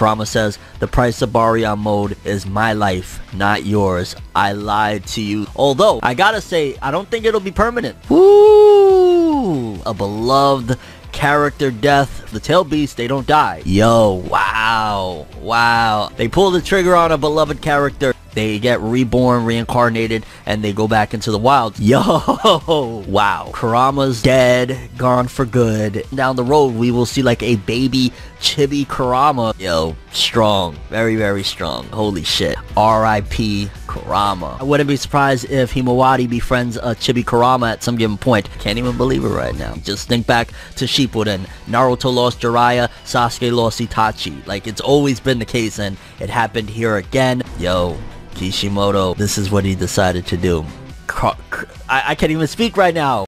Kurama says, the price of Baryon mode is my life, not yours. I lied to you. Although, I gotta say, I don't think it'll be permanent. Woo! A beloved character death. The tail beast, they don't die. Yo, wow. Wow. They pull the trigger on a beloved character. They get reborn, reincarnated, and they go back into the wild. Yo, wow. Kurama's dead, gone for good. Down the road, we will see like a baby Chibi Kurama. Yo, strong. Very, very strong. Holy shit. R.I.P. Kurama. I wouldn't be surprised if Himawari befriends a Chibi Kurama at some given point. Can't even believe it right now. Just think back to Shippuden. Naruto lost Jiraiya, Sasuke lost Itachi. Like, it's always been the case, and it happened here again. Yo, Kishimoto, this is what he decided to do. I, I can't even speak right now.